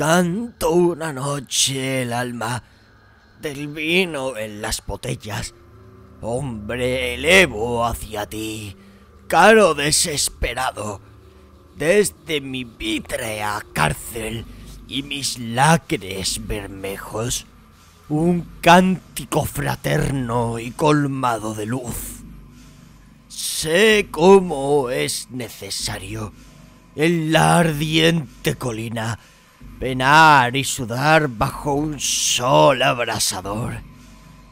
Canto una noche el alma del vino en las botellas. Hombre, elevo hacia ti, caro desesperado, desde mi vítrea cárcel y mis lacres bermejos, un cántico fraterno y colmado de luz. Sé cómo es necesario en la ardiente colina penar y sudar bajo un sol abrasador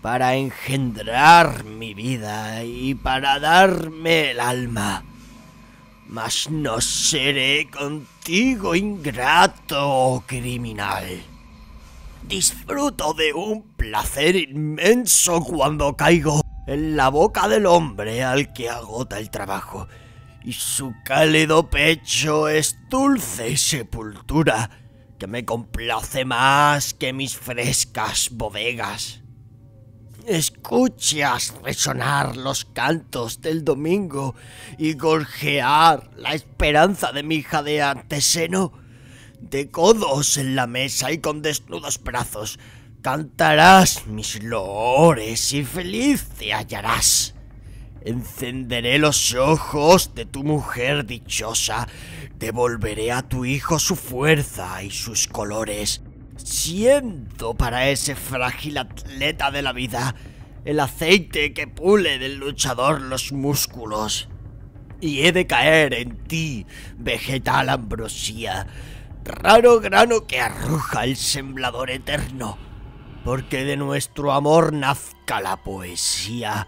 para engendrar mi vida y para darme el alma. Mas no seré contigo ingrato o criminal. Disfruto de un placer inmenso cuando caigo en la boca del hombre al que agota el trabajo, y su cálido pecho es dulce sepultura que me complace más que mis frescas bodegas. Escuchas resonar los cantos del domingo y gorjear la esperanza de mi hija de anteseno. De codos en la mesa y con desnudos brazos, cantarás mis loores y feliz te hallarás. Encenderé los ojos de tu mujer dichosa, devolveré a tu hijo su fuerza y sus colores. Siento para ese frágil atleta de la vida el aceite que pule del luchador los músculos. Y he de caer en ti, vegetal ambrosía, raro grano que arroja el semblador eterno, porque de nuestro amor nazca la poesía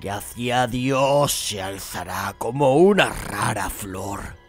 que hacia Dios se alzará como una rara flor.